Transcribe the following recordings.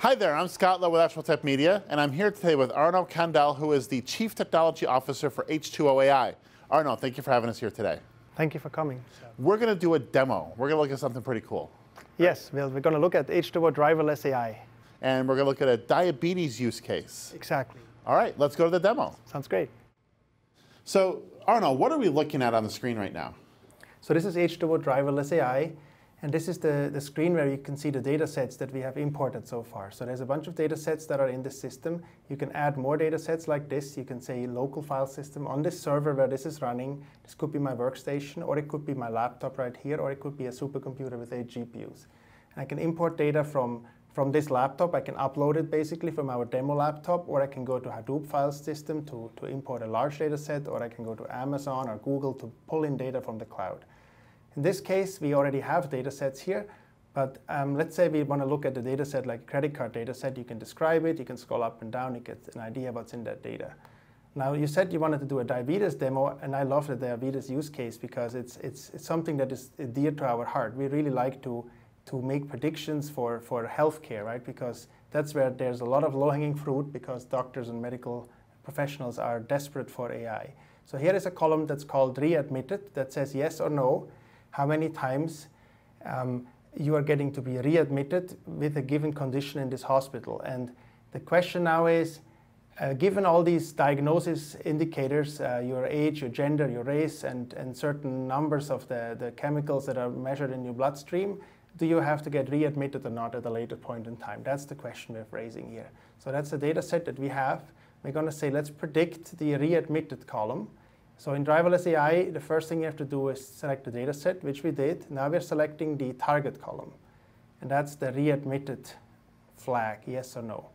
Hi there, I'm Scott Lowe with ActualTech Media, and I'm here today with Arno Candel, who is the Chief Technology Officer for H2O AI. Arno, thank you for having us here today. Thank you for coming. We're going to do a demo. We're going to look at something pretty cool. Yes, well, we're going to look at H2O driverless AI. And we're going to look at a diabetes use case. Exactly. All right, let's go to the demo. Sounds great. So, Arno, what are we looking at on the screen right now? So this is H2O driverless AI. And this is the, the screen where you can see the data sets that we have imported so far. So there's a bunch of data sets that are in the system. You can add more data sets like this. You can say local file system on this server where this is running. This could be my workstation, or it could be my laptop right here, or it could be a supercomputer with eight GPUs. And I can import data from, from this laptop. I can upload it basically from our demo laptop, or I can go to Hadoop file system to, to import a large data set, or I can go to Amazon or Google to pull in data from the cloud. In this case, we already have data sets here, but um, let's say we want to look at the data set like credit card data set. You can describe it, you can scroll up and down, you get an idea what's in that data. Now, you said you wanted to do a diabetes demo, and I love the diabetes use case because it's, it's, it's something that is dear to our heart. We really like to, to make predictions for, for healthcare, right? Because that's where there's a lot of low-hanging fruit because doctors and medical professionals are desperate for AI. So here is a column that's called readmitted that says yes or no how many times um, you are getting to be readmitted with a given condition in this hospital. And the question now is, uh, given all these diagnosis indicators, uh, your age, your gender, your race, and, and certain numbers of the, the chemicals that are measured in your bloodstream, do you have to get readmitted or not at a later point in time? That's the question we're raising here. So that's the data set that we have. We're going to say, let's predict the readmitted column. So in driverless AI, the first thing you have to do is select the data set, which we did. Now we're selecting the target column. And that's the readmitted flag, yes or no.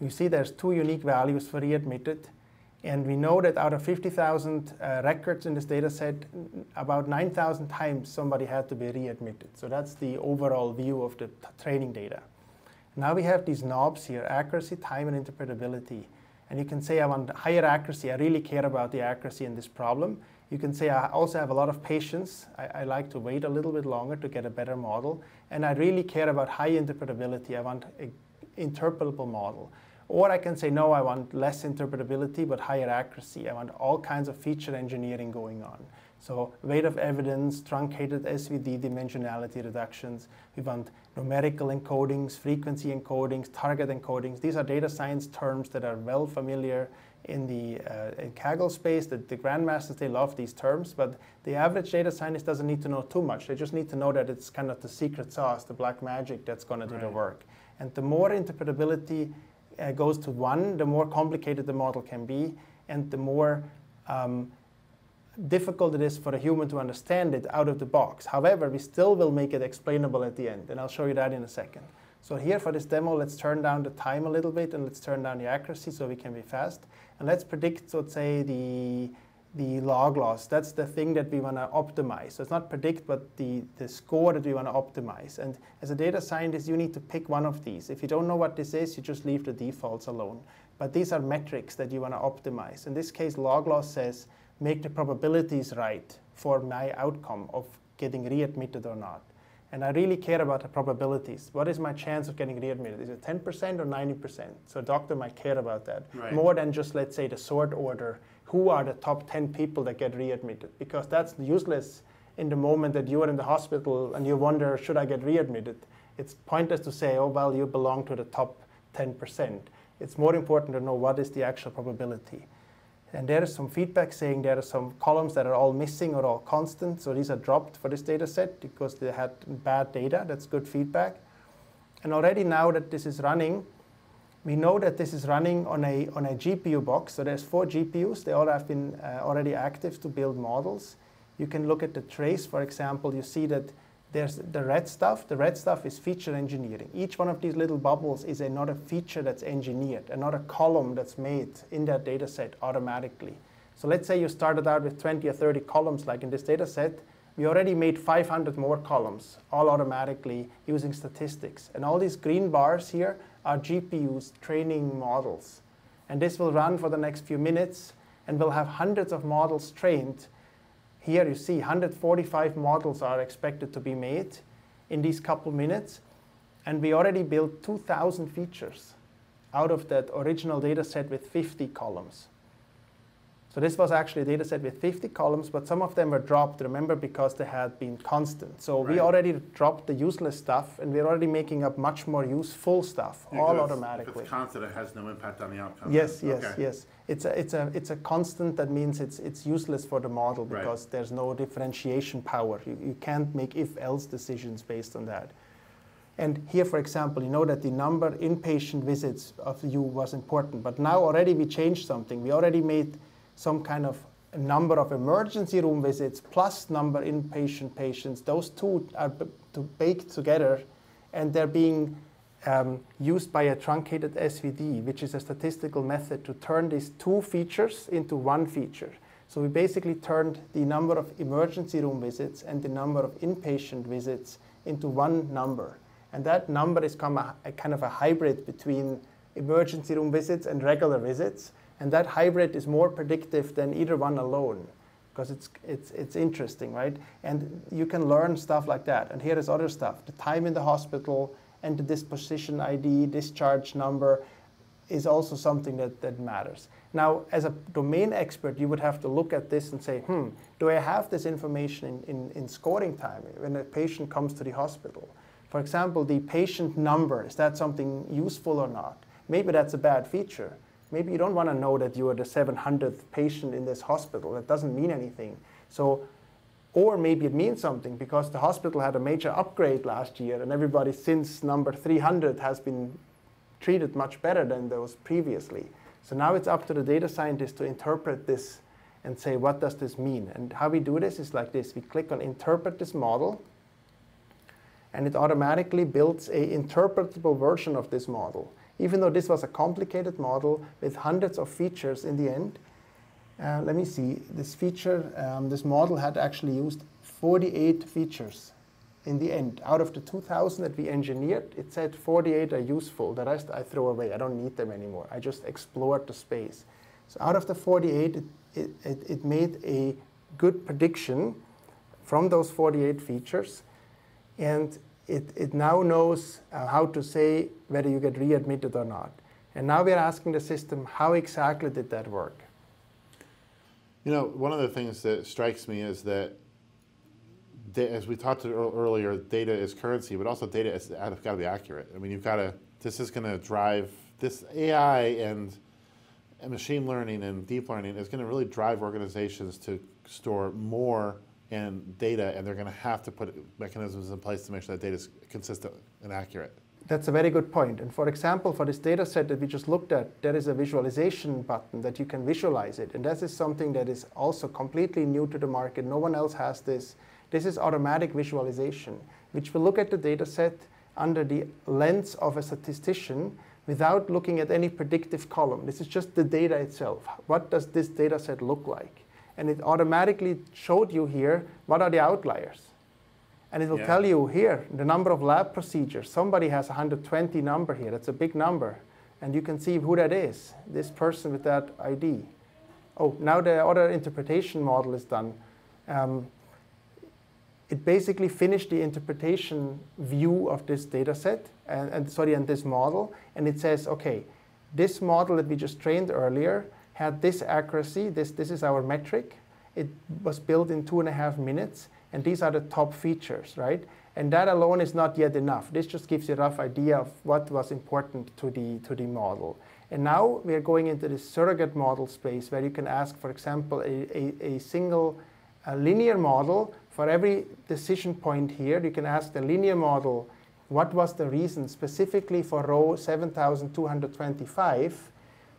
You see there's two unique values for readmitted. And we know that out of 50,000 uh, records in this data set, about 9,000 times somebody had to be readmitted. So that's the overall view of the training data. Now we have these knobs here, accuracy, time, and interpretability. And you can say I want higher accuracy. I really care about the accuracy in this problem. You can say I also have a lot of patience. I, I, like to wait a little bit longer to get a better model. And I really care about high interpretability. I want an interpretable model. Or I can say, no, I want less interpretability but higher accuracy. I want all kinds of feature engineering going on. So weight of evidence, truncated SVD dimensionality reductions. We want numerical encodings, frequency encodings, target encodings. These are data science terms that are well familiar in the uh, in Kaggle space. The, the grandmasters, they love these terms, but the average data scientist doesn't need to know too much. They just need to know that it's kind of the secret sauce, the black magic that's going right. to do the work. And the more interpretability uh, goes to one, the more complicated the model can be, and the more um, difficult it is for a human to understand it out of the box. However, we still will make it explainable at the end, and I'll show you that in a second. So here for this demo, let's turn down the time a little bit, and let's turn down the accuracy so we can be fast. And let's predict, let's say, the, the log loss. That's the thing that we want to optimize. So it's not predict, but the, the score that we want to optimize. And as a data scientist, you need to pick one of these. If you don't know what this is, you just leave the defaults alone. But these are metrics that you want to optimize. In this case, log loss says make the probabilities right for my outcome of getting readmitted or not. And I really care about the probabilities. What is my chance of getting readmitted? Is it 10% or 90%? So a doctor might care about that right. more than just, let's say, the sort order. Who are the top 10 people that get readmitted? Because that's useless in the moment that you are in the hospital and you wonder, should I get readmitted? It's pointless to say, oh, well, you belong to the top 10%. It's more important to know what is the actual probability. And there is some feedback saying there are some columns that are all missing or all constant. So these are dropped for this data set because they had bad data. That's good feedback. And already now that this is running, we know that this is running on a, on a GPU box. So there's four GPUs. They all have been uh, already active to build models. You can look at the trace, for example. You see that there's the red stuff. The red stuff is feature engineering. Each one of these little bubbles is another feature that's engineered, another column that's made in that data set automatically. So let's say you started out with 20 or 30 columns like in this data set. We already made 500 more columns, all automatically using statistics. And all these green bars here are GPUs training models. And this will run for the next few minutes, and we'll have hundreds of models trained here you see 145 models are expected to be made in these couple minutes. And we already built 2,000 features out of that original data set with 50 columns. So this was actually a data set with 50 columns, but some of them were dropped, remember, because they had been constant. So right. we already dropped the useless stuff, and we're already making up much more useful stuff, yeah, all automatically. If it's constant, it has no impact on the outcome. Yes, yes, okay. yes. It's a, it's, a, it's a constant that means it's, it's useless for the model because right. there's no differentiation power. You, you can't make if-else decisions based on that. And here, for example, you know that the number inpatient visits of you was important, but now already we changed something. We already made some kind of number of emergency room visits plus number inpatient patients. Those two are to baked together, and they're being um, used by a truncated SVD, which is a statistical method to turn these two features into one feature. So we basically turned the number of emergency room visits and the number of inpatient visits into one number. And that number is a, a kind of a hybrid between emergency room visits and regular visits. And that hybrid is more predictive than either one alone because it's, it's, it's interesting, right? And you can learn stuff like that. And here is other stuff. The time in the hospital and the disposition ID, discharge number is also something that, that matters. Now, as a domain expert, you would have to look at this and say, hmm, do I have this information in, in, in scoring time when a patient comes to the hospital? For example, the patient number, is that something useful or not? Maybe that's a bad feature. Maybe you don't want to know that you are the 700th patient in this hospital. That doesn't mean anything. So, or maybe it means something because the hospital had a major upgrade last year and everybody since number 300 has been treated much better than those previously. So now it's up to the data scientist to interpret this and say, what does this mean? And how we do this is like this. We click on interpret this model, and it automatically builds a interpretable version of this model even though this was a complicated model with hundreds of features in the end. Uh, let me see, this feature, um, this model had actually used 48 features in the end. Out of the 2,000 that we engineered, it said 48 are useful. The rest I throw away. I don't need them anymore. I just explored the space. So out of the 48, it, it, it, it made a good prediction from those 48 features. And it, it now knows uh, how to say whether you get readmitted or not. And now we're asking the system, how exactly did that work? You know, one of the things that strikes me is that, as we talked earlier, data is currency, but also data has got to be accurate. I mean, you've got to, this is going to drive, this AI and, and machine learning and deep learning is going to really drive organizations to store more and data, and they're going to have to put mechanisms in place to make sure that data is consistent and accurate. That's a very good point. And for example, for this data set that we just looked at, there is a visualization button that you can visualize it. And this is something that is also completely new to the market. No one else has this. This is automatic visualization, which will look at the data set under the lens of a statistician without looking at any predictive column. This is just the data itself. What does this data set look like? And it automatically showed you here what are the outliers. And it will yeah. tell you here the number of lab procedures. Somebody has 120 number here. That's a big number. And you can see who that is, this person with that ID. Oh, now the other interpretation model is done. Um, it basically finished the interpretation view of this data set, and, and sorry, and this model, and it says, okay, this model that we just trained earlier had this accuracy, this, this is our metric. It was built in two and a half minutes, and these are the top features, right? And that alone is not yet enough. This just gives you a rough idea of what was important to the, to the model. And now we are going into the surrogate model space where you can ask, for example, a, a, a single a linear model. For every decision point here, you can ask the linear model, what was the reason specifically for row 7225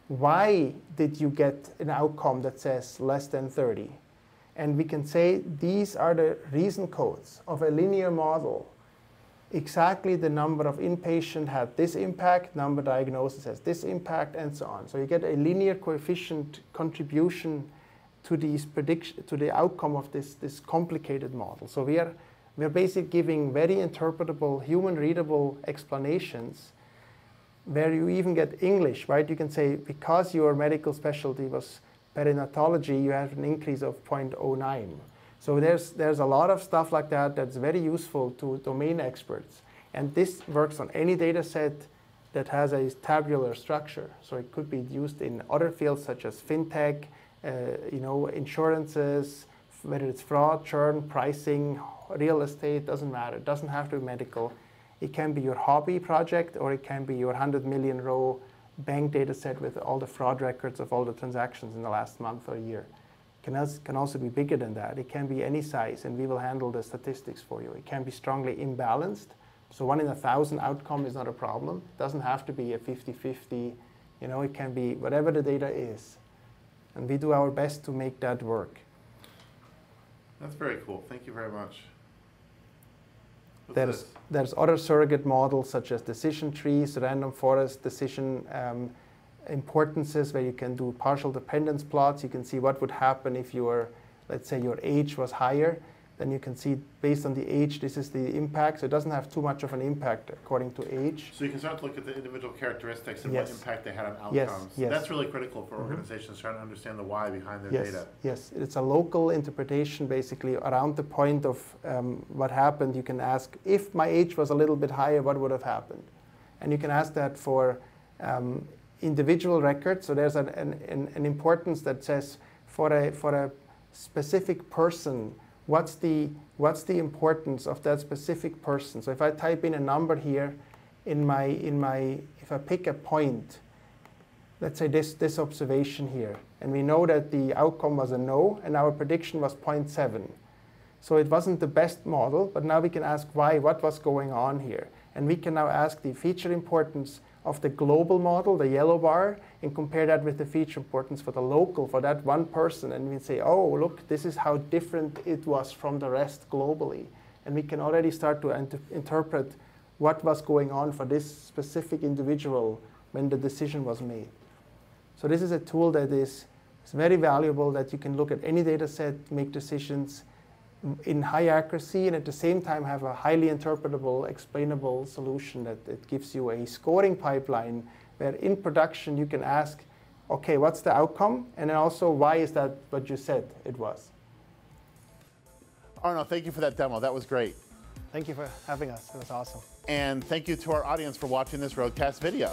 why did you get an outcome that says less than 30? And we can say these are the reason codes of a linear model. Exactly the number of inpatient had this impact, number diagnosis has this impact, and so on. So you get a linear coefficient contribution to these prediction to the outcome of this, this complicated model. So we are we're basically giving very interpretable, human readable explanations where you even get English, right? You can say because your medical specialty was perinatology, you have an increase of 0.09. So there's, there's a lot of stuff like that that's very useful to domain experts. And this works on any data set that has a tabular structure. So it could be used in other fields such as fintech, uh, you know, insurances, whether it's fraud, churn, pricing, real estate, doesn't matter. It doesn't have to be medical. It can be your hobby project or it can be your 100 million row bank data set with all the fraud records of all the transactions in the last month or year. Can, also, can also be bigger than that. It can be any size and we will handle the statistics for you. It can be strongly imbalanced. So one in a thousand outcome is not a problem. It doesn't have to be a 50-50. You know, it can be whatever the data is. And we do our best to make that work. That's very cool. Thank you very much. There's, there's other surrogate models such as decision trees, random forest decision um, importances where you can do partial dependence plots. You can see what would happen if your, let's say your age was higher. Then you can see based on the age, this is the impact. So it doesn't have too much of an impact according to age. So you can start to look at the individual characteristics and Yes. what impact they had on outcomes. yes. Yes. That's really critical for Mhm. organizations trying to understand the why behind their Yes, data. yes. It's a local interpretation basically around the point of um, what happened. You can ask, if my age was a little bit higher, what would have happened? And you can ask that for um, individual records. So there's an, an, an an importance that says for a, for a specific person, what's the, what's the importance of that specific person? So if I type in a number here in my, in my if I pick a point, let's say this, this observation here, and we know that the outcome was a no, and our prediction was 0.7. So it wasn't the best model, but now we can ask why, what was going on here? And we can now ask the feature importance of the global model, the yellow bar, and compare that with the feature importance for the local, for that one person. And we say, oh, look, this is how different it was from the rest globally. And we can already start to int- interpret what was going on for this specific individual when the decision was made. So this is a tool that is, is very valuable that you can look at any data set, make decisions in high accuracy, and at the same time have a highly interpretable, explainable solution that it gives you a scoring pipeline where in production you can ask, okay, what's the outcome? And then also, why is that what you said it was? Arno, thank you for that demo. That was great. Thank you for having us. It was awesome. And thank you to our audience for watching this Roadcast video.